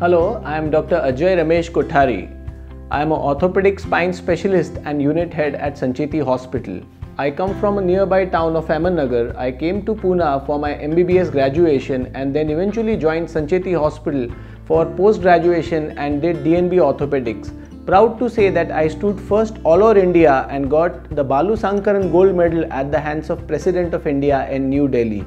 Hello, I am Dr. Ajay Ramesh Kothari. I am an orthopedic spine specialist and unit head at Sancheti Hospital. I come from a nearby town of Ahmednagar. I came to Pune for my MBBS graduation and then eventually joined Sancheti Hospital for post graduation and did DNB orthopedics. Proud to say that I stood first all over India and got the Balu Sankaran gold medal at the hands of President of India in New Delhi.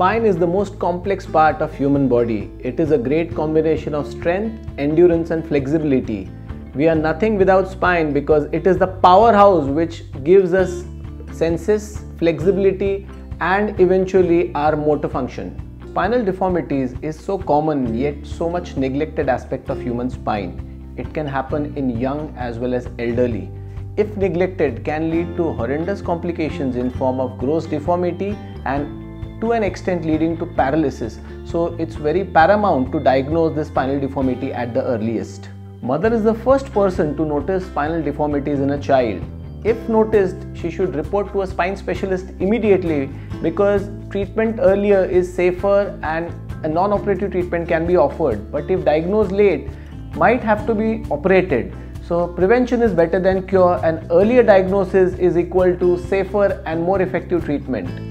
Spine is the most complex part of human body. It is a great combination of strength, endurance and flexibility. We are nothing without spine because it is the powerhouse which gives us senses, flexibility and eventually our motor function. Spinal deformities is so common yet so much neglected aspect of human spine. It can happen in young as well as elderly. If neglected, can lead to horrendous complications in form of gross deformity and to an extent leading to paralysis. So it's very paramount to diagnose the spinal deformity at the earliest. Mother is the first person to notice spinal deformities in a child. If noticed, she should report to a spine specialist immediately because treatment earlier is safer and a non-operative treatment can be offered. But if diagnosed late, might have to be operated. So prevention is better than cure and earlier diagnosis is equal to safer and more effective treatment.